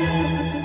You.